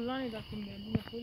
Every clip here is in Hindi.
फुल्ला नहीं रख मैं फुल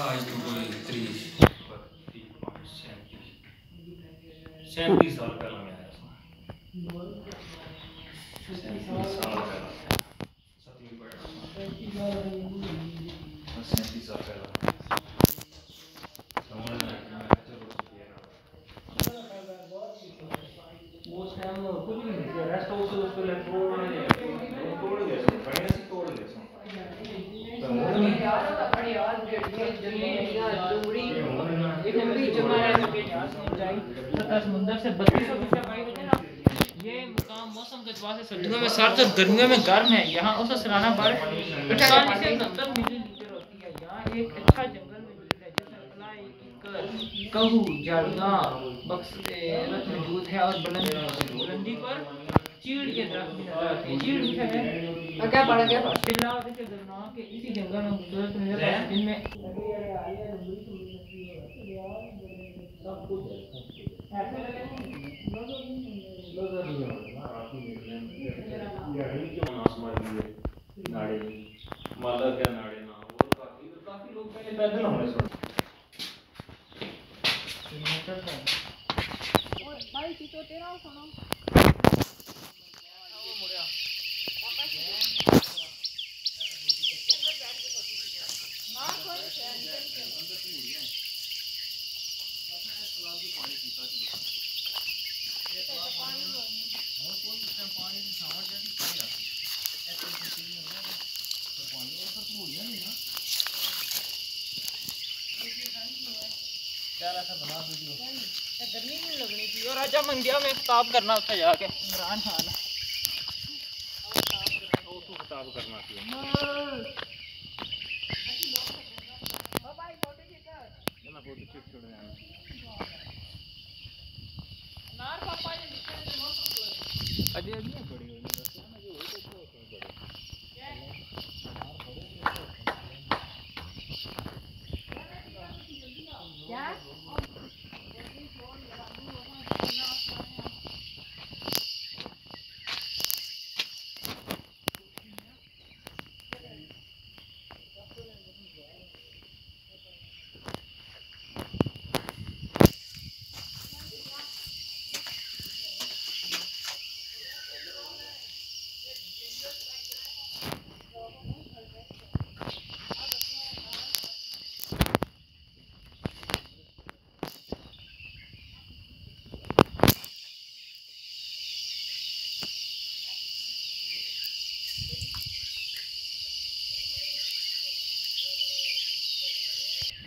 आज तो कोई तीस सैंतीस साल पहले मैं आया था सैंतीस साल पहले सतवीं पढ़ा था सैंतीस साल पहले समझ में आया मैं चलो उस टाइम कुछ भी नहीं था रेस्ट हाउस उस पर तोड़ तोड़ गए थे बढ़िया से तोड़ गए थे समुंदर से बत्तीस सौ है ये मुकाम मौसम के से सर्दियों में सर्द और गर्मियों में गर्म है यहाँ औसत सालाना बारिश अड़तालीस से सत्तर मिलीमीटर होती है यहाँ एक अच्छा जंगल मौजूद है जिसमें कहू जारगा बक्स रत मौजूद है और बुलंद बुलंदी पर चीड़ के दरख्त हैं चीड़ क्या है क्या पड़ा क्या चिल्ला के दरनाक के इसी जंगल में आते हैं जिनमें नाड़े माला क्या नाड़े ना और काफ़ी काफ़ी लोग पहले पैदल होंगे सर भाई सीटो तेरा सुनो गर्मी नहीं लगनी थी। और राजा मंदिया में खिताब करना उसका जाके इमरान खान। खिताब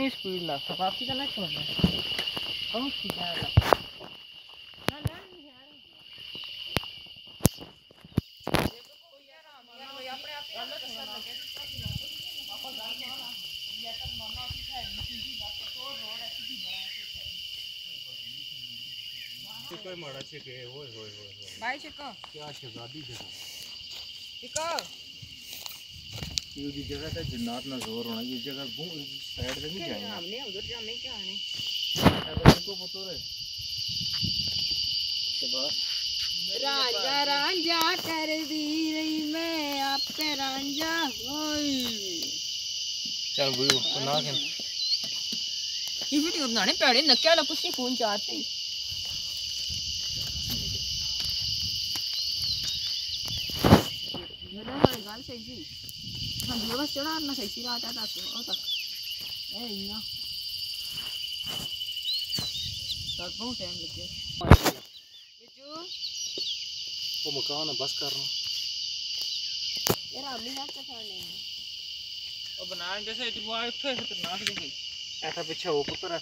इतनी स्पीड ला सफाती का ना छोड़ना बहुत स्पीड ला कोई माड़ा छे के होय होय होय होय भाई चिको क्या शहजादी है चिको ये दी जगह से जन्नत ना ज़ोर होना ये जगह बू साइड से नहीं जाएँगे। हमने उधर जाने क्या आने? अगर इनको पतो रहे शाबाश। रांझा रांझा कर दी रही मैं आप पे रांझा होई चल तो ना के। ये वीडियो बनाने पैड़े नक्या ला पुसी फ़ोन चाहते मेरा हर गाल सही जी हम दूर बस चढ़ा ना सही सी रात आता तो ओ तक ए इना तक बहुत टाइम लग गया बिजू वो मकान है बस कर रहा यार अम्मी हाथ का खाने और बनाने जैसे वो आए थे खतरनाक दिखे ऐसा पीछे वो पुत्र